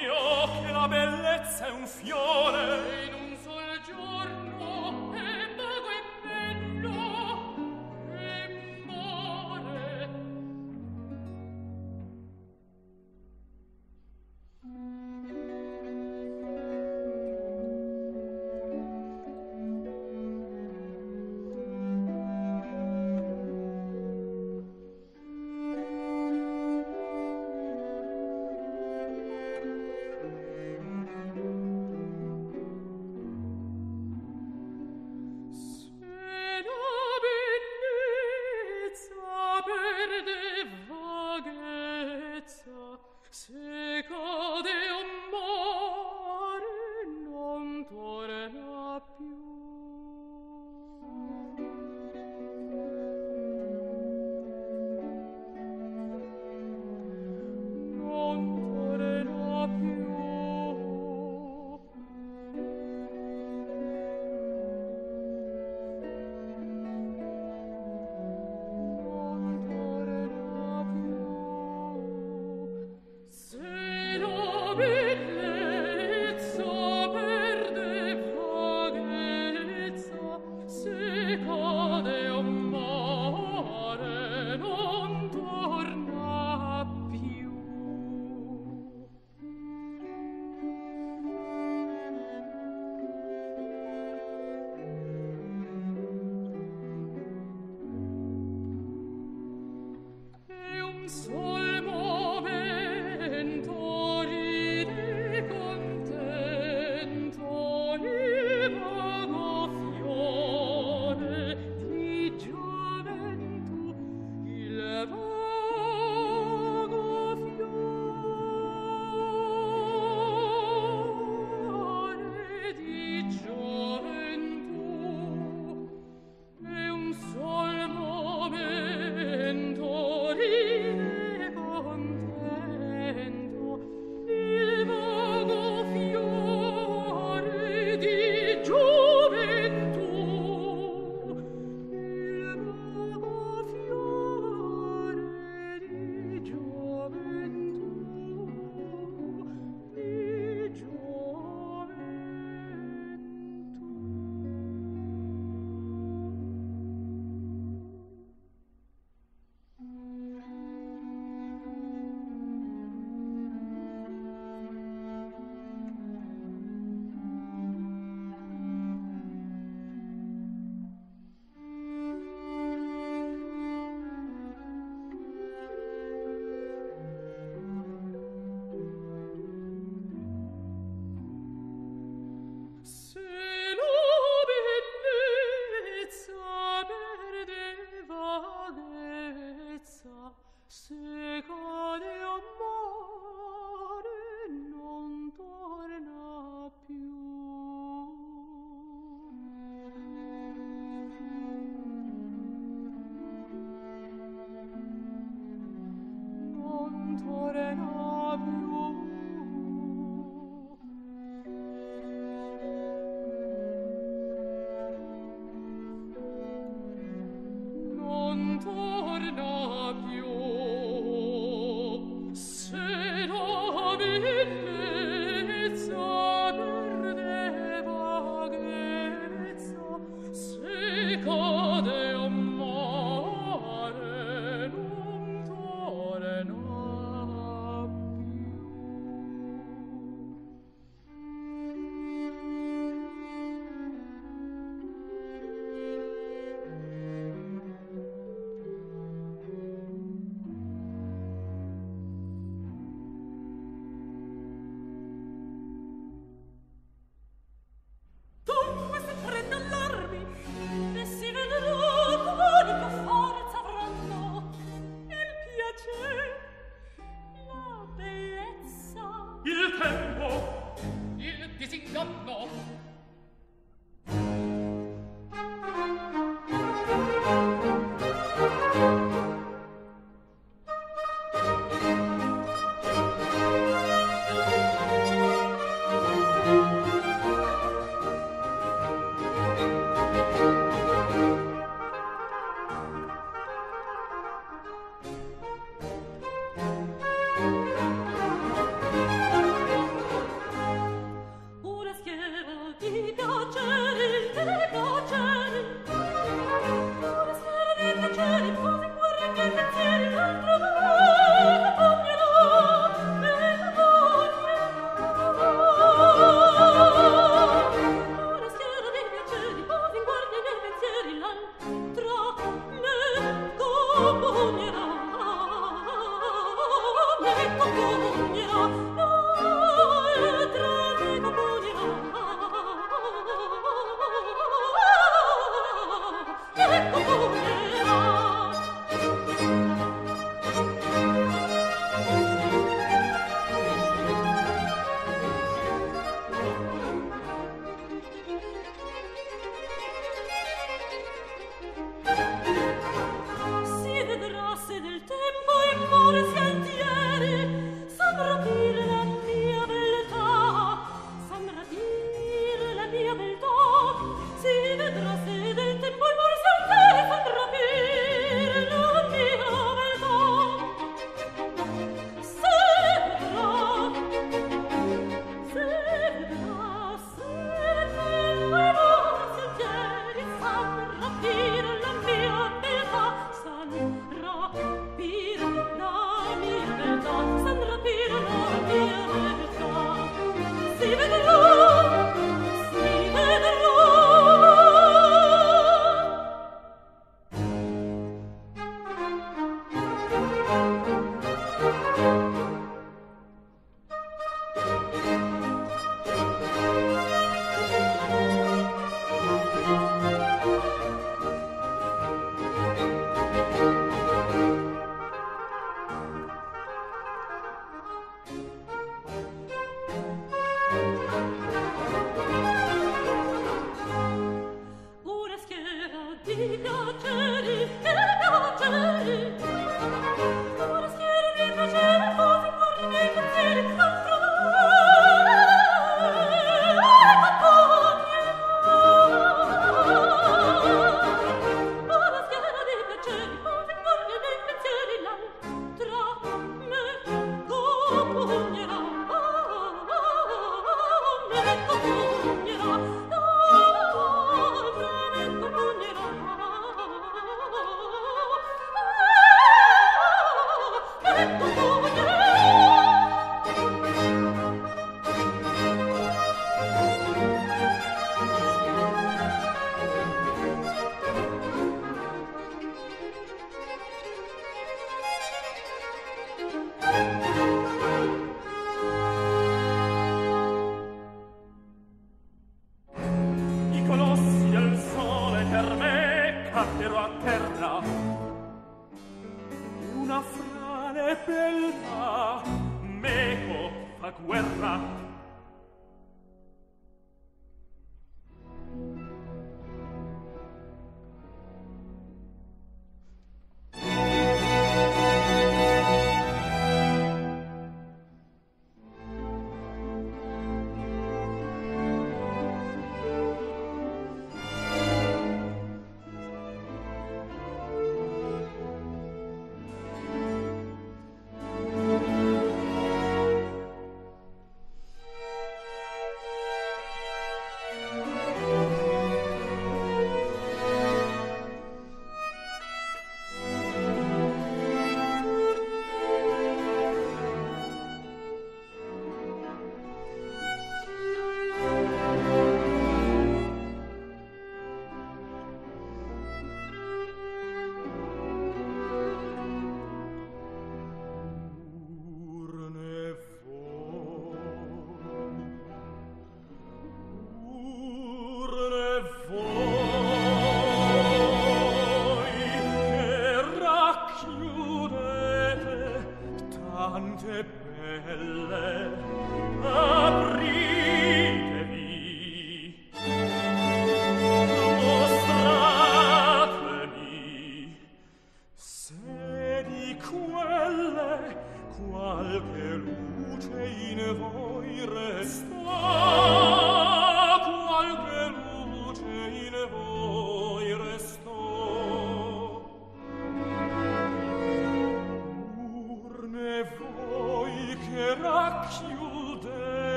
mio che la bellezza è un fiore. In un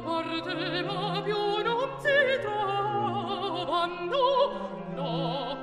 parteva più non si trovano no.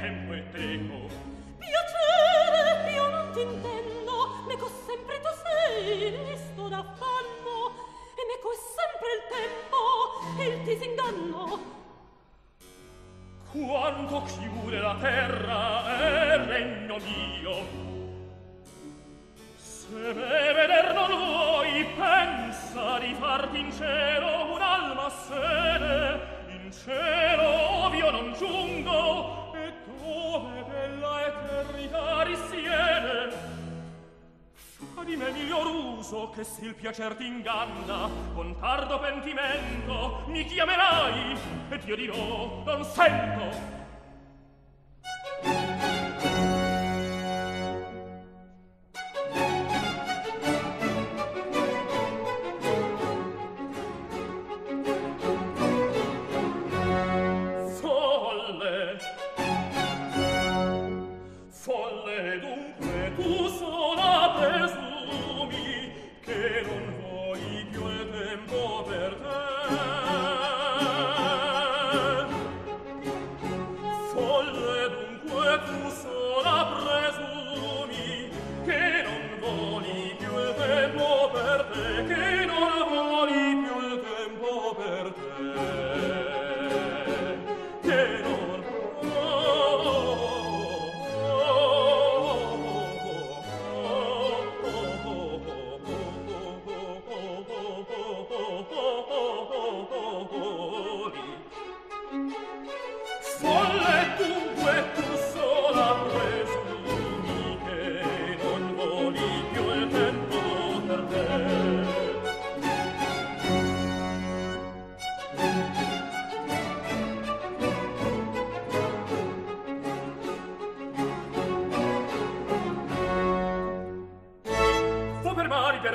tempo e teco piacere io non ti intendo meco sempre tu sei lesto d'affanno e meco è sempre il tempo e il disinganno. Quando chiude la terra il piacer t'inganna con tardo pentimento mi chiamerai e io dirò non sento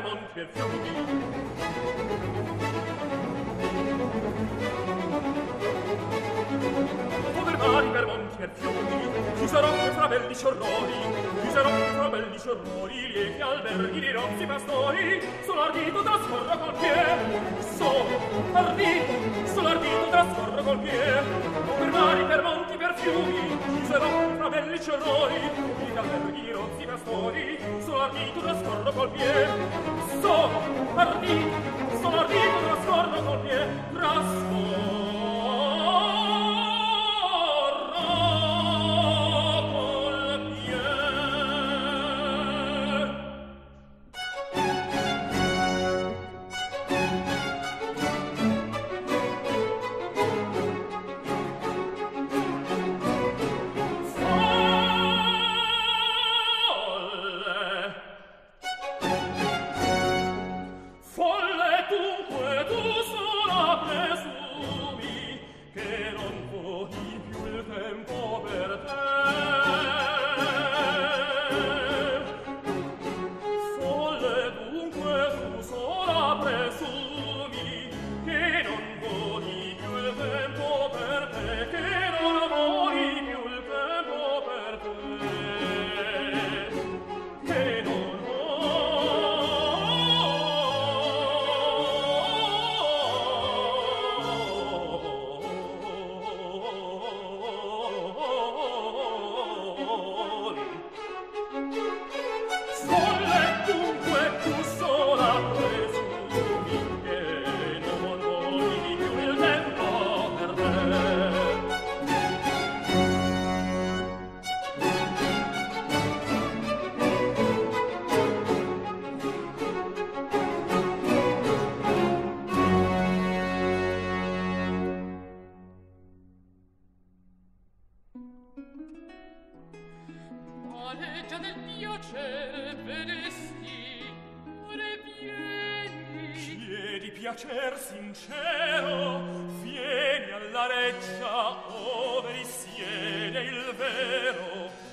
und wir fiumi. Over mari per monti per fiumi, su sarò fra belli sciorrori, ci sarò fra belli sciorrori, lieti alberghi di rozzi pastori, sull'ardito trascorro col pie, so, ardito, sull'ardito trascorro col pie, per mari per monti fiumi, c'erano tra belli cerroi, in alberghi rozzi castori, sono ardito da scorro col pie. Sono ardito, sono ardito da scorro col pie, trascorro. vaneggia del piacere vedesti revieni chiedi piacer sincero vieni alla reggia ove risiede il vero.